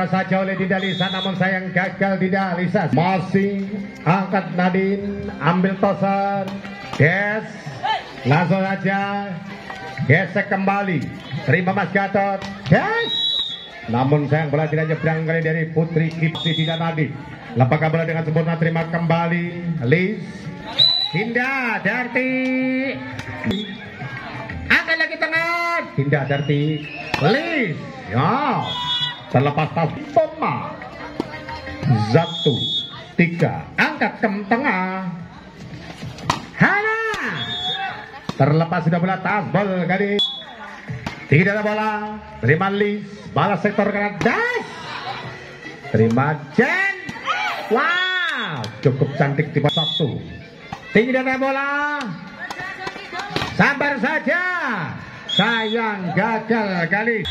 Disapukan saja oleh Dinda Lisa namun sayang gagal Dinda Lisa. Masih angkat Nadine, ambil tosan. Des, langsung saja. Gesek kembali. Terima Mas Gatot. Des. Namun sayang bola tidak nyebrang kali dari Putri Kipsi Dinda Nadine. Lepaskan bola dengan sempurna terima kembali. Lis. Dinda Darti. Angkat lagi tengah. Dinda Darti. Lis. Ya terlepas tas Toma satu. Tiga. Angkat ke tengah. Hana. Terlepas sudah bola tasbol kali tidak ada bola. Terima Lis balas sektor kanan dash terima Jen. Wow. Cukup cantik tipe satu. Tidak ada bola. Sabar saja. Sayang gagal kali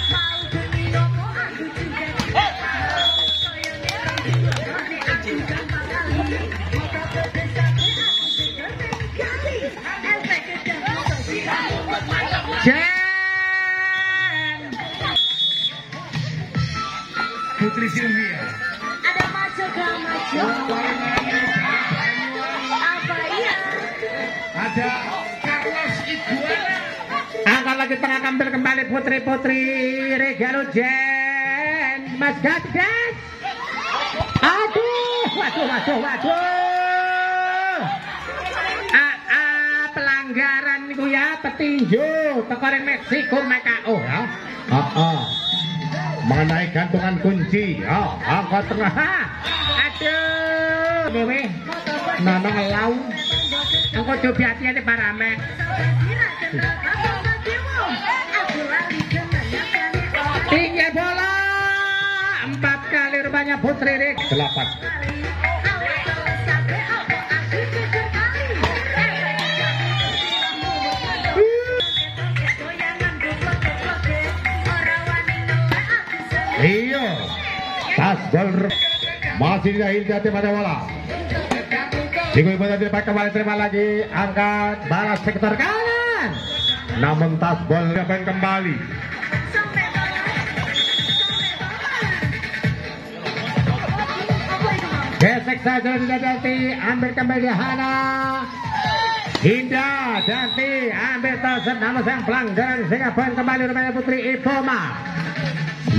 Putri Sylvia. Ada maju ke maju. Apa iya? Ada Carlos Iguana. Angkat lagi tengah tampil kembali putri-putri Regalo Jen. Mas Gadet. Aduh, waduh, waduh, waduh. Ya petinju tekorin Meksiko Macao ya. Ah. Mengenai gantungan kunci. Oh, angkat tengah. Aduh. Dewe. Nana ngelau. Engkau coba hati-hati paramek. Tinggi bola. Empat kali rupanya Putri Rik. Delapan. Gol masih tidak hati pada bola. Jika ibu tadi pakai kembali terima lagi angkat balas sektor kanan. Namun tas bol dapat kembali. Gesek saja tidak Danti, ambil kembali Hana. Hinda Danti, ambil tosen nama sang pelanggaran sehingga poin kembali rupanya Putri Ipoma.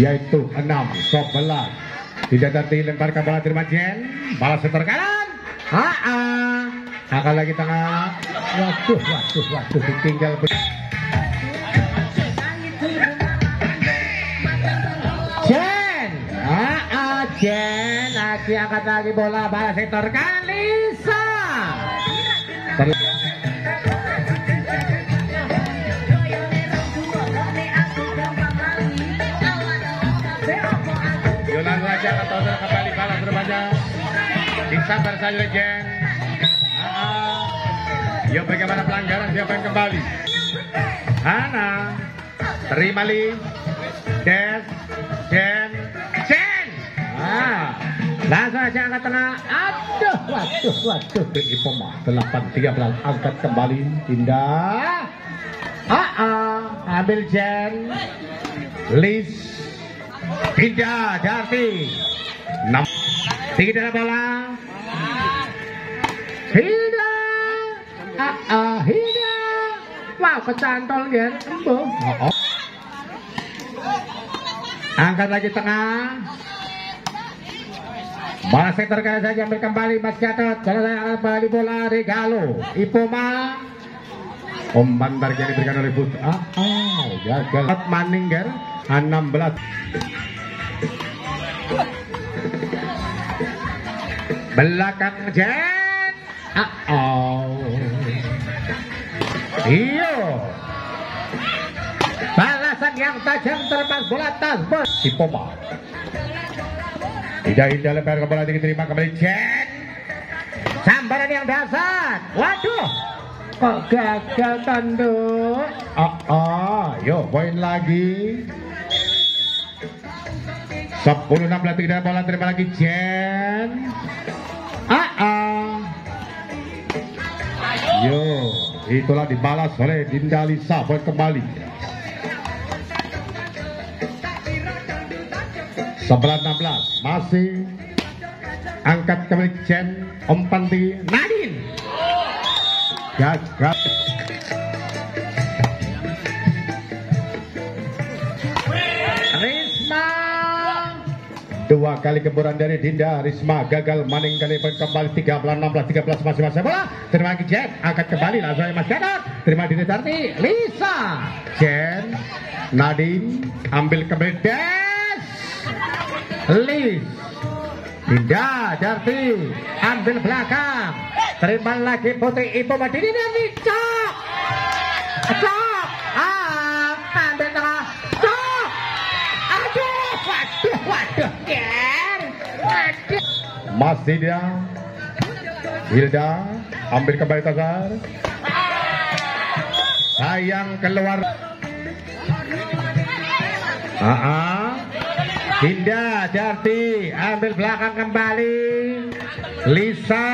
Yaitu 6 11. Tidak Danti lemparkan bola terima Jen, balas setor kanan. Ah. Akan lagi tengah. Waduh, waduh, waduh, ditinggal. Jen, ah, Jen, lagi angkat lagi bola balas sektor Kalisa. Ter- Disabar saja Jen. Ah, ah. Yuk bagaimana pelanggaran siapa yang kembali? Hana. Terima li. Des. Jen. Jen. Ah. Langsung aja angkat tengah. Aduh, waduh, waduh. Ipoma. 8-13 angkat kembali. Indah. Ah, ah. Ambil Jen. Lis. Tidak, Darti. Enam. Tidak ada bola. Hilda. Ah, ah, Hilda. Wow, kecantol. Embuh. Oh, oh. Angkat lagi tengah. Bola sektor saja ambil kembali Mas Gatot. Bola kembali bola Regalo. Ipoma. Umpan target diberikan oleh Put. Ah, ah, gagal. Maningger 16. Belakang Jen. Ah, oh. Iyo. Balasan yang tajam terlepas bola tasbot. Si Poma. Tidak indah lebar ke bola diterima kembali Jen. Sambaran yang dasar. Waduh. Kok gagal tanduk? Oh, oh. Yuk, poin lagi. 10 16 tidak bola terima lagi Jen. Yo, itulah dibalas oleh Dinda Lisa. Poin kembali. 11 Sebelah 16 masih angkat kembali Chen Ompanti Nadine. Gagal dua kali keboran dari Dinda Risma gagal maning kali poin kembali 13 16 13 masih masih bola. Terima kasih Jen angkat kembali langsung Mas terima Dinda Tarti Lisa. Jen Nadine ambil kembali. Des. Lis. Dinda Darti ambil belakang. Terima lagi Putri Ibu Madini dan Cok masih dia Hilda ambil kembali Tazar sayang keluar Ah, ah. Dinda Darti ambil belakang kembali. Lisa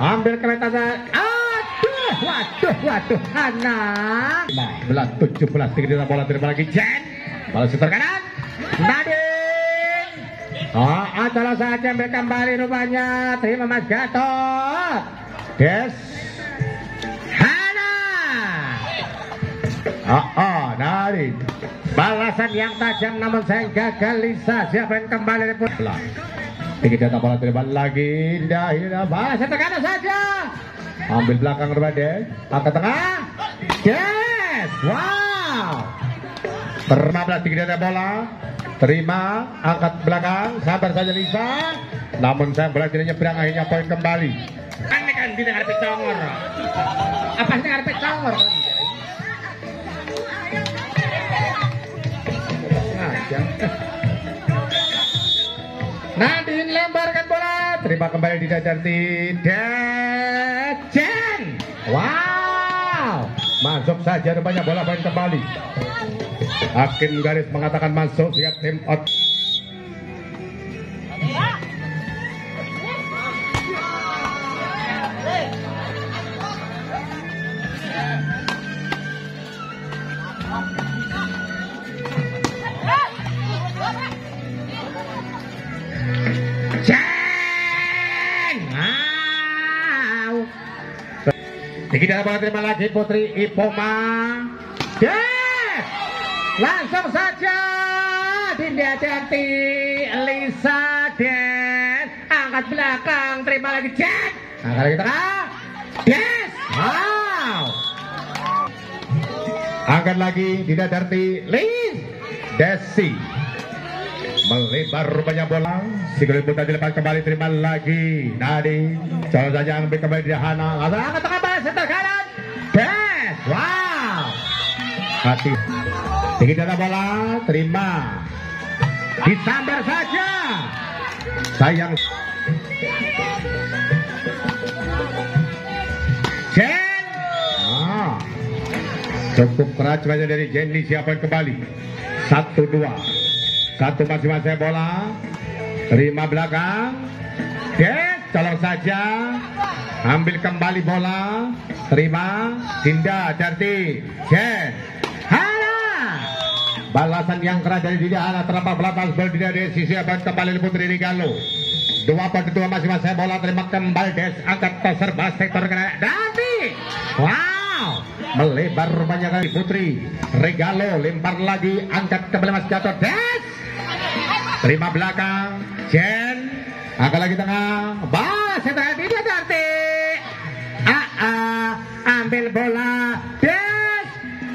ambil kereta saya. Aduh, waduh, waduh, anak. 15, 17, tinggi bola terima lagi Jen. Bola setor kanan. Nadine. Oh, adalah saja ambil kembali rupanya. Terima Mas Gatot. Des. Hana. Oh, oh, Nadine. Balasan yang tajam namun saya gagal Lisa siapa yang kembali dari bola Tinggi data bola terima lagi Indah Indah balas ke kanan saja Ambil belakang Rubades Angkat tengah Yes Wow Terima belas tinggi data bola. Terima Angkat belakang. Sabar saja Lisa. Namun saya bola tidak nyebrang akhirnya poin kembali. Aneh kan tidak ngarepin congor Apa sih ngarepin congor aja. Nadine lemparkan bola, terima kembali di Dajarti Dejen. Wow, masuk saja rupanya bola poin kembali. Hakim garis mengatakan masuk siap tim out. Tinggi bola terima lagi Putri Ipoma. Yes! Langsung saja Dinda Janti Lisa Des angkat belakang terima lagi Jen. Angkat lagi tengah. Yes! Wow. Angkat lagi Dinda Janti Lis Desi melebar rupanya bola Sigurd Buta dilepas kembali terima lagi Nadi calon saja ambil kembali di Hana angkat tengah balas setel kanan Des wow hati tinggi dalam bola terima disambar saja sayang Jen ah. cukup keras saja dari Jenny siapa yang kembali satu dua satu masing-masing bola. Terima belakang. Yes, colong saja. Ambil kembali bola. Terima. Dinda, Darti. Jen. Balasan yang keras dari Dinda Hana. Terapa belakang bola Dinda di sisi abad kembali Putri Rigalo. Dua pada dua masing-masing bola. Terima kembali Des. Angkat toser bas sektor kena. Wow. Melebar rupanya kali Putri. Regalo lempar lagi. Angkat kembali Mas Gatot. Des. Terima belakang, Jen. Angkat lagi tengah. Bas, tidak Darti. Ah, ah, ambil bola. Des.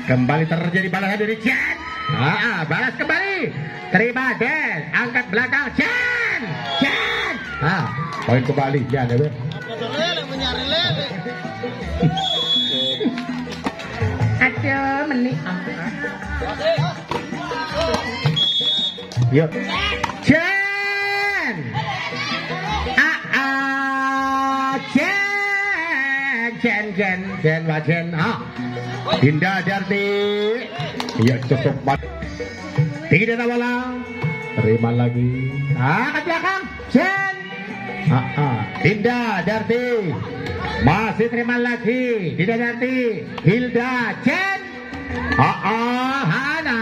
Kembali terjadi balasan dari Jen. Ah, ah, balas kembali. Terima Des. Angkat belakang, Jen. Jen. Ah, poin kembali. Ya, Dewi. Aduh, menik. Yuk. Jen. Ah, ah, Jen. Jen, Jen, Jen, Wah, Jen. Ah. Dinda Jarti. Ya cukup banget. Tinggi data bola. Terima lagi. Ah, ke belakang. Jen. Ah, ah. Dinda Jarti. Masih terima lagi. Dinda Jarti. Hilda. Jen. Ah, ah. Hana.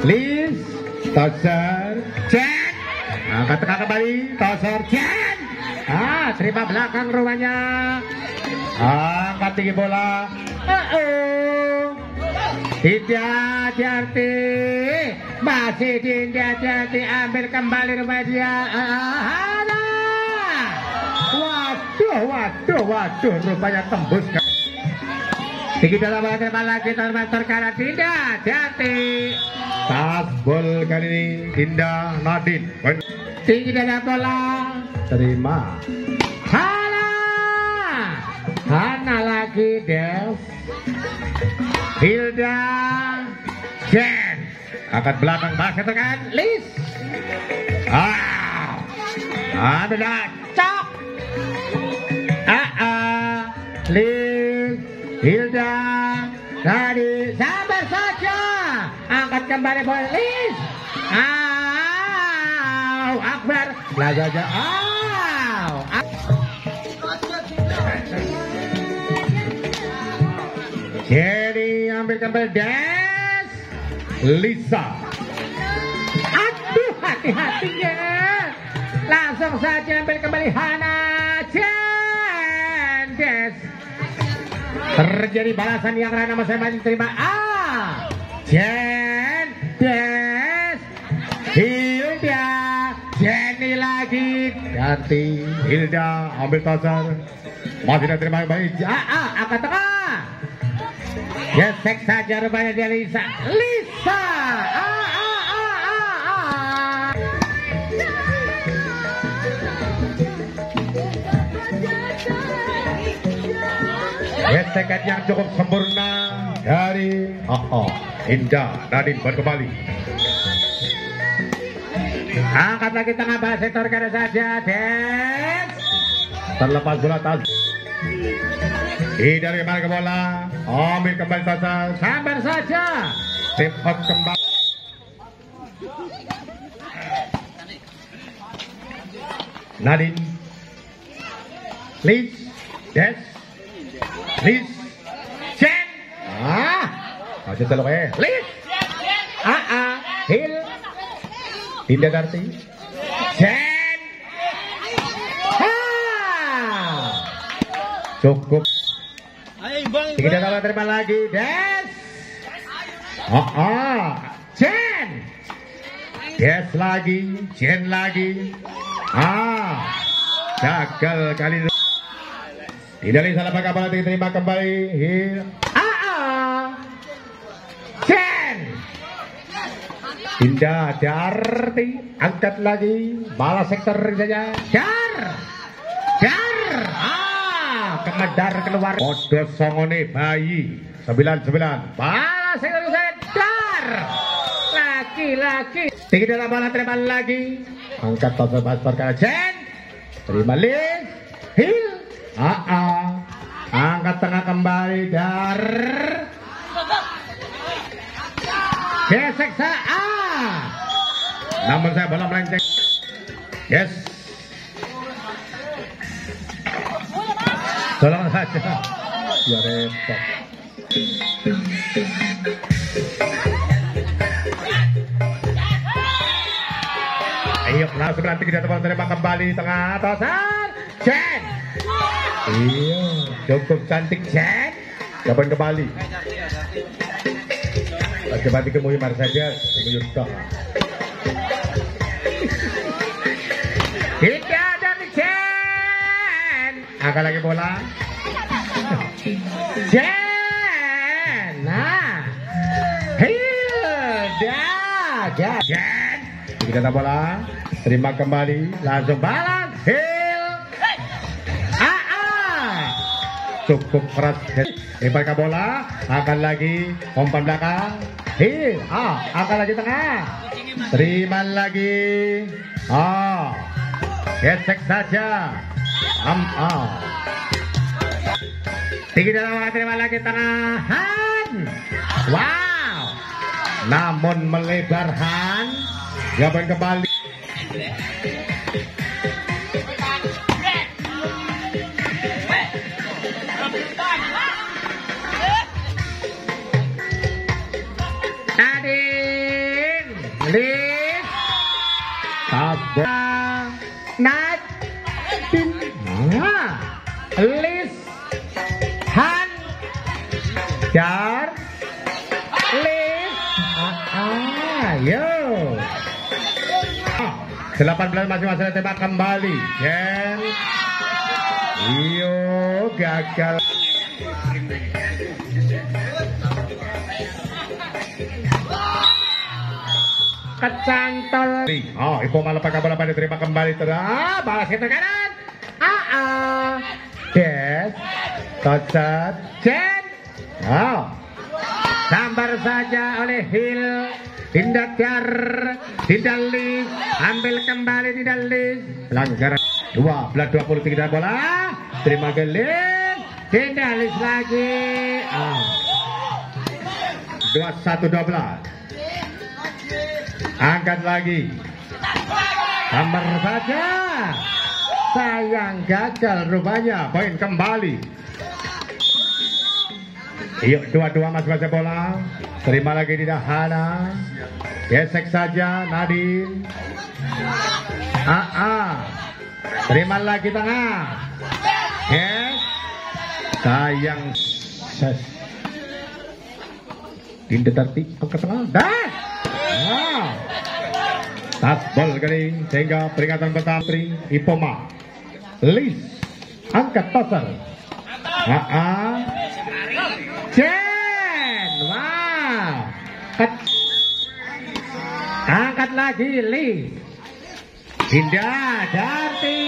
Liz. Tasar, Jen. Angkat tengah kembali. Tosor Jen. Ah, terima belakang rumahnya. Angkat tinggi bola. Uh -oh. Tidak Jarti Masih Dinda Jarti Ambil kembali rumah dia. Ada. Waduh Waduh Waduh. Rupanya tembus Tinggi dalam bola terima lagi Termasuk karena Dinda Jarti Tasbol kali ini Dinda Nadine. Tinggi dalam bola. Terima. Hana Hana lagi Des Hilda Jen angkat belakang basket tekan Lis ah. Ah benar cok. Ah ah. Lis Hilda. Tadi. Sabar saja. Angkat kembali bola Lis ah Akbar. Lagi aja. Ah Jadi kembali Des Lisa. Aduh hati-hatinya. Langsung saja ambil kembali Hana Jen Des. Terjadi balasan yang Rana masing-masing terima. Ah Jen Des. Hilda Jenny lagi. Ganti Hilda ambil tosar Masih tidak terima baik. Ah ah angkat tengah Gesek saja rupanya dia Lisa. Lisa. Ah, ah, ah, ah. Gesekan yang cukup sempurna dari Oh, oh. Indah Nadine kembali. Angkat lagi tengah bawah sektor saja, Dan terlepas bola tas. Tidak kembali ke bola, ambil kembali Tasa, sabar saja. Out kembali. Nadine, Liz, Des, Liz, Jen. Ah, aja telok eh. Liz, ah ah, Hil, Dinda Darti, Jen. Ah, cukup. Kita dapat terima lagi, Des. Oh, oh. Jen. Des lagi, Jen lagi. Ah, gagal kali ini. Tidak bisa salah pakai bola diterima kembali. Ah, ah. Jen. Indah Darti angkat lagi bala sektor saja. Dar. Dar. Ah, kemedar keluar. Podo songone bayi. Sembilan sembilan. Bala sektor saja. Dar. Laki-laki. Tinggi dalam bola terima lagi. Angkat total pastor ke Jen. Terima Liz. Hil. Ah. Angkat tengah kembali. Dar. Gesek sa ah. Namun saya bola melenceng. Yes. Tolong saja. Ya repot. Ayo, langsung nanti kita teman terima kembali tengah atasan. Jen. Iya, cukup cantik Jen. Kapan kembali? Coba dikemui Mercedes, kemui Yuska. Tidak Angkat lagi bola. Jen. Nah. Hilda. Jen. Kita tak bola. Terima kembali. Langsung balas. Hil. Ah. Cukup keras. Lebar ke bola. Angkat lagi. Umpan belakang. Hil. Ah. Angkat lagi tengah. Terima lagi. Ah. Gesek saja. Tinggi dalam bola. Terima lagi tengahan. Wow. Namun melebarkan. Jawaban kembali. Nadine, Liz, Tabok. Nadin nah Lis Han Jar Lis ah, ah ah, 18 masih masalah tembak kembali Jen Iyo gagal kecantol. Oh, Ipo malah pakai bola diterima kembali terus. Ah, balas kita kanan. Des, Tocat, Jen. Oh. Sambar saja oleh Hill. Tidak Jar, tidak Lis, ambil kembali tidak Lis. Pelanggaran dua puluh tiga bola. Terima gelis, tidak Lis lagi. Satu dua belas angkat lagi hammer saja sayang gagal rupanya. Poin kembali. Yuk dua-dua mas baca bola. Terima lagi di Dahana. Gesek saja Nadine. Ah, ah. terima lagi tengah. Yes. Sayang. Ses. Dinda tertib ke tengah dah. Wow. Tasbol kali sehingga peringatan pertama Ipoma. Lis angkat total. Aa. Jen. Wow. Ket. Angkat lagi Lis. Tidak, Darti.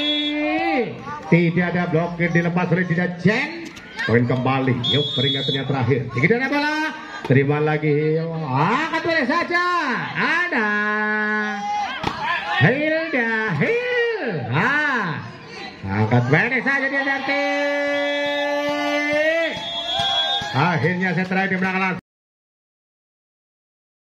Tidak ada blokir dilepas oleh tidak Jen. Poin kembali. Yuk peringatan yang terakhir. Tinggi dana bola. Terima lagi. Angkat boleh saja. Ada. Hilda Hil. Angkat boleh saja dia. Akhirnya saya terakhir di belakang